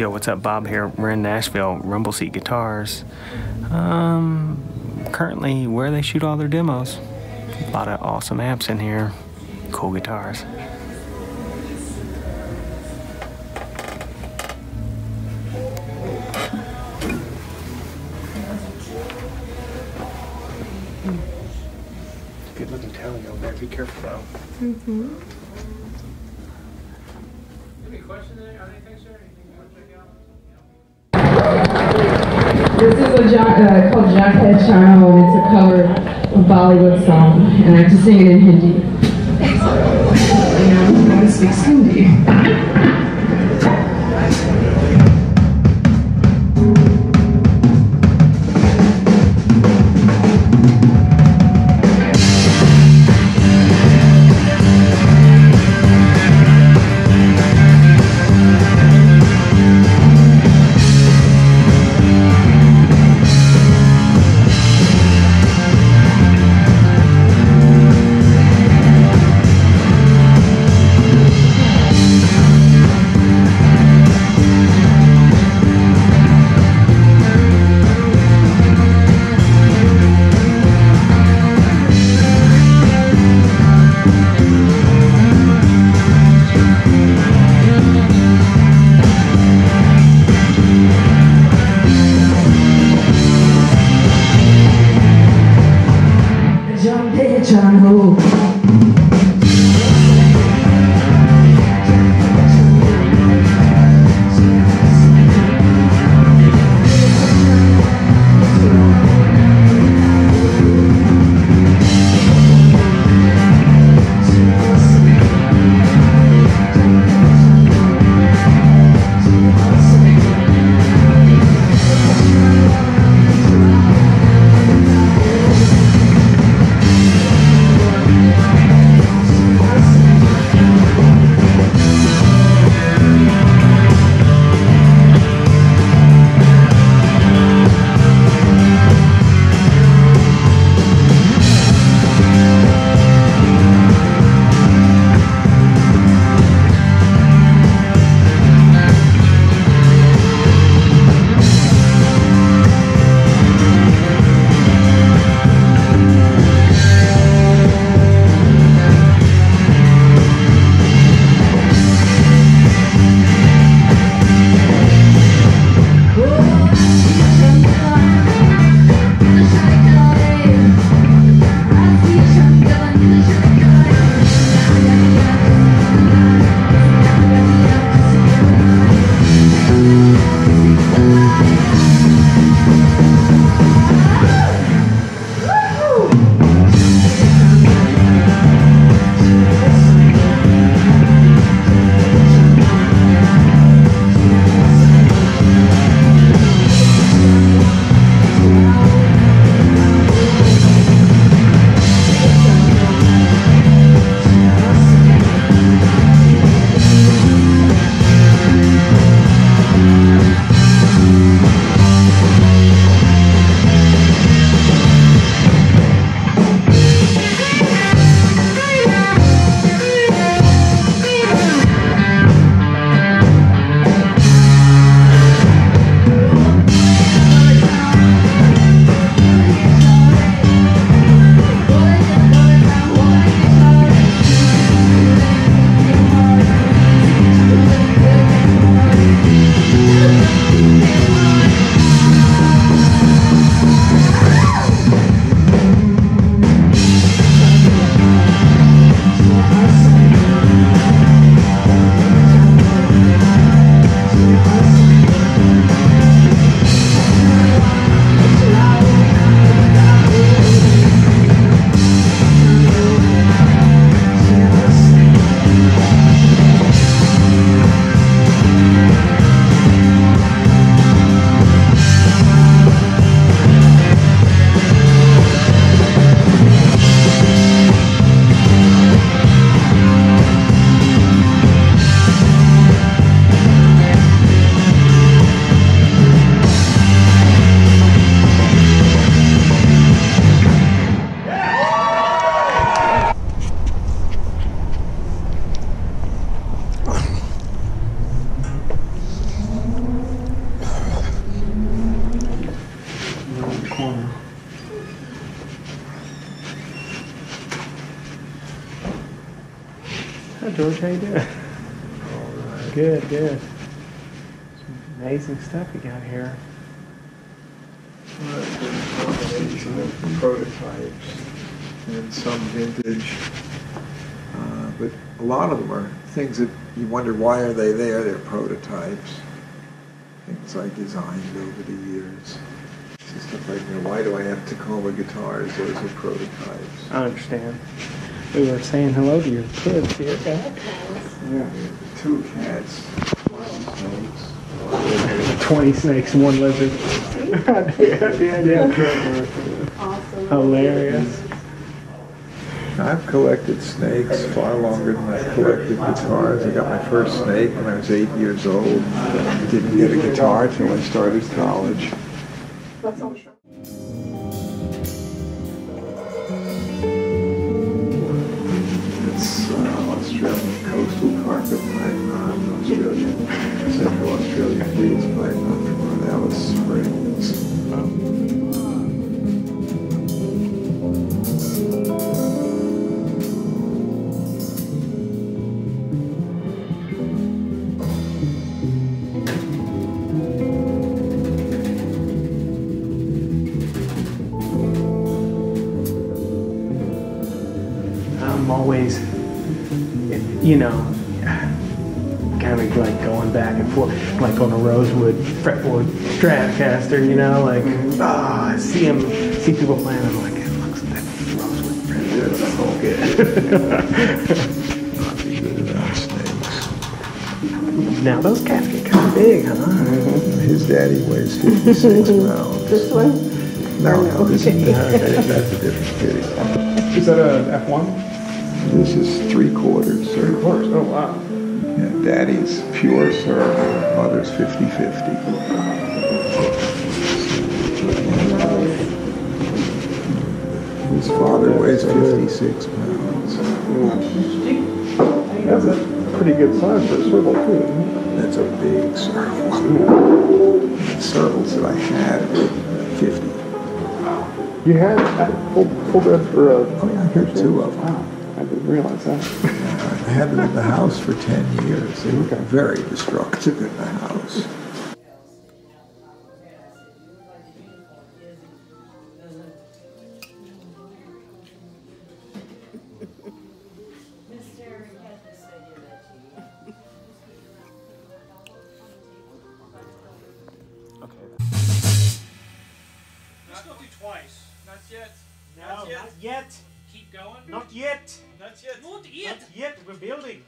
Yo, what's up, Bob here. We're in Nashville, Rumble Seat Guitars. Um, currently where they shoot all their demos. A lot of awesome amps in here, cool guitars. Good looking telly over there. Be careful though. Mm-hmm. John, uh, called Jackhead Charno, and it's a cover of Bollywood song, and I have to sing it in Hindi. No one Hindi. Hi, George. How you doing? Good, good. Some amazing stuff you got here. combination of prototypes and some vintage. Uh, but a lot of them are things that you wonder why are they there? They're prototypes. Things I designed over the years. Stuff like, you know, why do I have Tacoma guitars? Those are prototypes. I understand. We were saying hello to your kids here. Yeah. Two cats, snakes. 20 snakes and one lizard. yeah, yeah. Awesome. Hilarious. I've collected snakes far longer than I've collected guitars. I got my first snake when I was eight years old. Didn't get a guitar till I started college. You know, kind of like going back and forth, like on a Rosewood fretboard Stratocaster, you know, like, ah, I see them, see people playing, I'm like, it looks like Rosewood fretboard, that's so good. Good around now, those cats get kind of big, huh? His daddy weighs 56 pounds. This one? No, no, this is, that's a different kitty. Is that a F1? This is three quarters, sir. course. Oh, wow. Yeah, daddy's pure serve, mother's 50-50. His father weighs 56 pounds. That's a pretty good size for a serval, too. That's a big serval. The servals that I had were 50. You had uh, full, full bred for a. Oh, yeah, I two of them. Wow, I didn't realize that. I had them in the house for 10 years. They were very destructive in the house. Let's go through twice. Not yet. No, not yet. Keep going. Not yet. Not yet. Not yet. We're building.